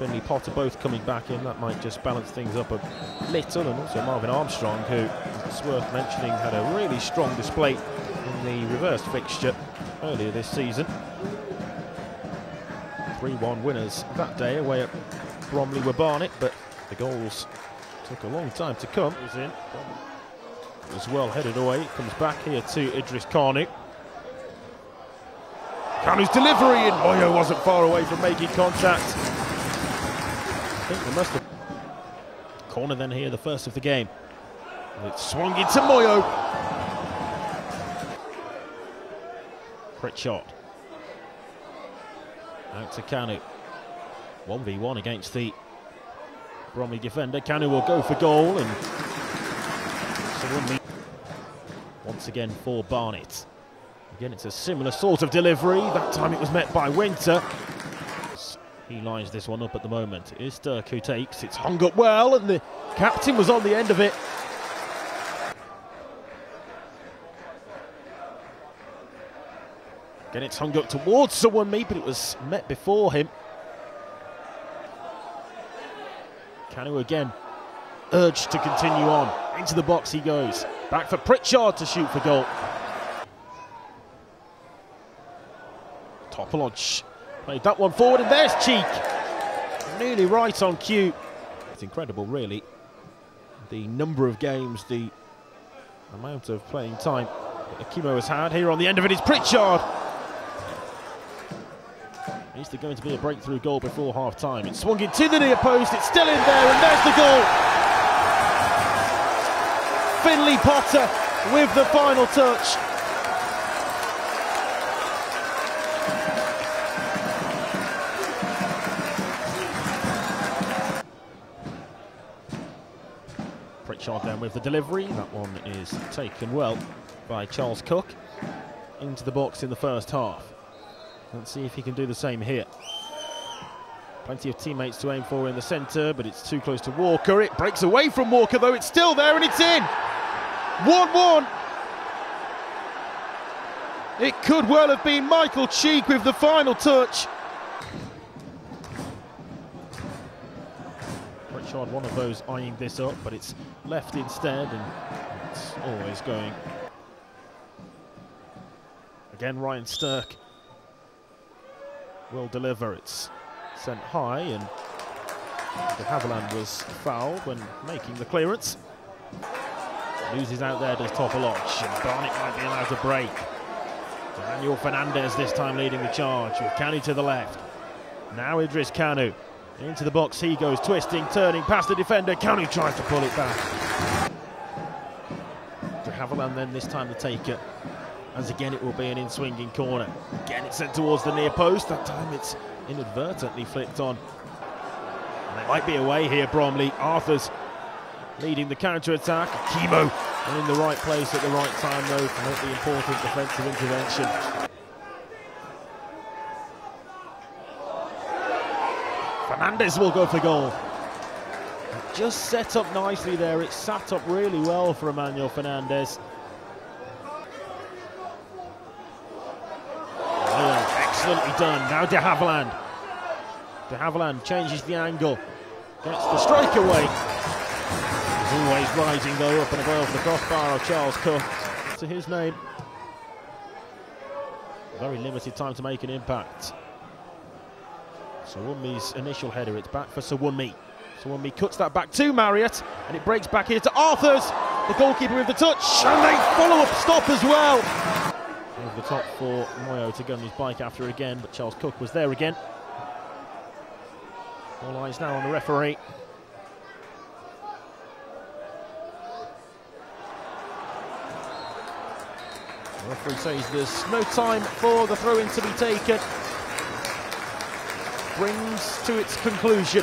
Finley Potter both coming back in. That might just balance things up a little. And also Marvin Armstrong, who, it's worth mentioning, had a really strong display in the reverse fixture earlier this season. 3-1 winners that day away at Bromley were Barnet, but the goals took a long time to come. Is in. Was well headed away. Comes back here to Idris Kanu. Kanu's delivery and Moyo wasn't far away from making contact. Think they must have. Corner then here, the first of the game. It's swung into Moyo. Pritchard. Out to Kanu. 1v1 against the Bromley defender. Kanu will go for goal and once again for Barnet. Again, it's a similar sort of delivery. That time it was met by Winter. He lines this one up at the moment. It is Stirk who takes. It's hung up well, and the captain was on the end of it. Again, it's hung up towards someone, me, but it was met before him. Kanu again urged to continue on. Into the box he goes. Back for Pritchard to shoot for goal. Topolodge played that one forward, and there's Cheek. Nearly right on cue. It's incredible, really. The number of games, the amount of playing time that Akimo has had. Here on the end of it is Pritchard. Is there going to be a breakthrough goal before half time? It's swung into the near post, it's still in there, and there's the goal. Finley Potter with the final touch. Then with the delivery. That one is taken well by Charles Cook into the box in the first half. Let's see if he can do the same here. Plenty of teammates to aim for in the centre, but it's too close to Walker. It breaks away from Walker, though. It's still there, and it's in. 1-1. It could well have been Michael Cheek with the final touch. Pritchard, one of those eyeing this up, but it's left instead, and it's always going. Again, Ryan Stirk will deliver. It's sent high, and de Havilland was fouled when making the clearance. Loses out there, does Topolodge, and Barnet might be allowed to break. Emmanuel Fernandez this time leading the charge, with Kanu to the left. Now Idris Kanu. Into the box he goes, twisting, turning, past the defender. Kanu tries to pull it back. De Havilland then this time the taker. As again it will be an in-swinging corner. Again it's sent towards the near post. That time it's inadvertently flicked on. And they might be away here, Bromley. Arthur's leading the counter-attack. Chemo and in the right place at the right time, though, to make the important defensive intervention. Fernandez will go for goal. Just set up nicely there. It sat up really well for Emmanuel Fernandez. Oh, excellently done. Now De Havilland. De Havilland changes the angle. Gets the strike away. He's always rising though up and above the crossbar of Charles Cook to his name. Very limited time to make an impact. Sowunmi's initial header, it's back for Sowunmi. Sowunmi cuts that back to Marriott, and it breaks back here to Arthurs, the goalkeeper with the touch, and they follow up stop as well. Over the top for Moyo to gun his bike after again, but Charles Cook was there again. All eyes now on the referee. The referee says there's no time for the throw-in to be taken. Brings to its conclusion.